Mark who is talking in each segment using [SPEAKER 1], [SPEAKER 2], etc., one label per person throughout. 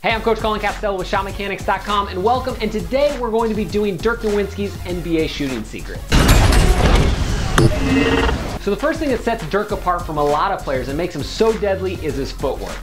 [SPEAKER 1] Hey, I'm Coach Collin Castellaw with ShotMechanics.com and welcome. And today we're going to be doing Dirk Nowitzki's NBA shooting secret. So the first thing that sets Dirk apart from a lot of players and makes him so deadly is his footwork.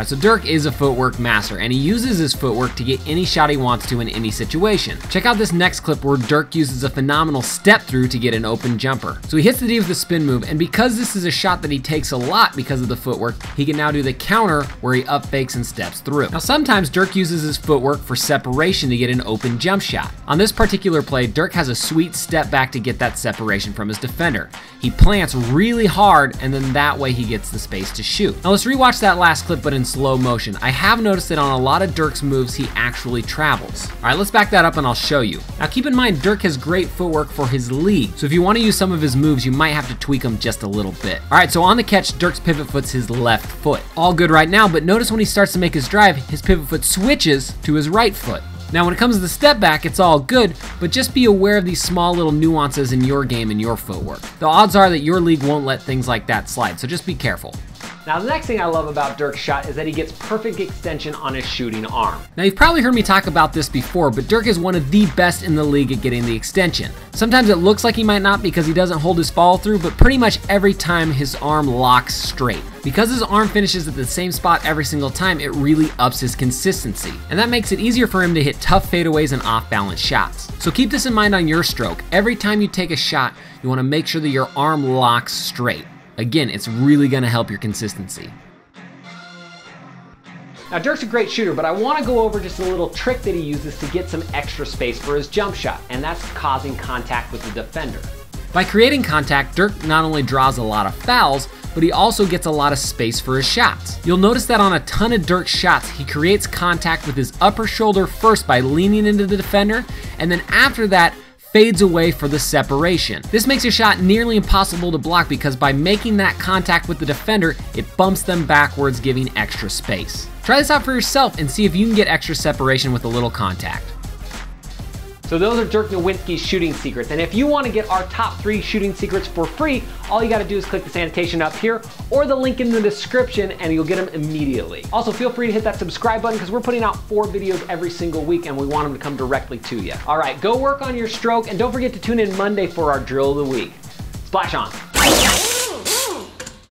[SPEAKER 2] So Dirk is a footwork master, and he uses his footwork to get any shot he wants to in any situation. Check out this next clip where Dirk uses a phenomenal step through to get an open jumper. So he hits the D with the spin move, and because this is a shot that he takes a lot because of the footwork, he can now do the counter where he up fakes and steps through. Now sometimes Dirk uses his footwork for separation to get an open jump shot. On this particular play, Dirk has a sweet step back to get that separation from his defender. He plants really hard, and then that way he gets the space to shoot. Now let's rewatch that last clip, but in slow motion. I have noticed that on a lot of Dirk's moves, he actually travels. All right, let's back that up and I'll show you. Now keep in mind, Dirk has great footwork for his league. So if you wanna use some of his moves, you might have to tweak them just a little bit. All right, so on the catch, Dirk's pivot foot's his left foot. All good right now, but notice when he starts to make his drive, his pivot foot switches to his right foot. Now, when it comes to the step back, it's all good, but just be aware of these small little nuances in your game and your footwork. The odds are that your league won't let things like that slide, so just be careful.
[SPEAKER 1] Now the next thing I love about Dirk's shot is that he gets perfect extension on his shooting arm.
[SPEAKER 2] Now you've probably heard me talk about this before, but Dirk is one of the best in the league at getting the extension. Sometimes it looks like he might not because he doesn't hold his follow through, but pretty much every time his arm locks straight. Because his arm finishes at the same spot every single time, it really ups his consistency. And that makes it easier for him to hit tough fadeaways and off balance shots. So keep this in mind on your stroke. Every time you take a shot, you wanna make sure that your arm locks straight. Again, it's really gonna help your consistency.
[SPEAKER 1] Now Dirk's a great shooter, but I wanna go over just a little trick that he uses to get some extra space for his jump shot, and that's causing contact with the defender.
[SPEAKER 2] By creating contact, Dirk not only draws a lot of fouls, but he also gets a lot of space for his shots. You'll notice that on a ton of Dirk's shots, he creates contact with his upper shoulder first by leaning into the defender, and then after that, fades away for the separation. This makes your shot nearly impossible to block because by making that contact with the defender, it bumps them backwards, giving extra space. Try this out for yourself and see if you can get extra separation with a little contact.
[SPEAKER 1] So those are Dirk Nowitzki's shooting secrets. And if you want to get our top three shooting secrets for free, all you got to do is click the annotation up here or the link in the description and you'll get them immediately. Also, feel free to hit that subscribe button because we're putting out four videos every single week and we want them to come directly to you. All right, go work on your stroke and don't forget to tune in Monday for our drill of the week. Splash on.